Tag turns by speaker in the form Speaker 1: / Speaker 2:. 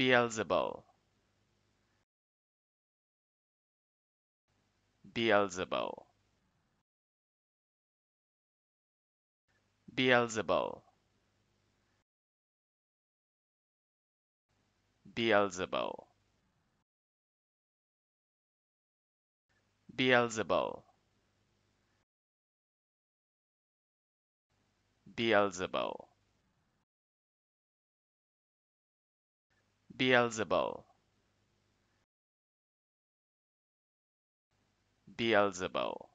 Speaker 1: Beelzebul. Beelzebul. Beelzebul. Beelzebul. Beelzebul. Beelzebul Beelzebul. Beelzebul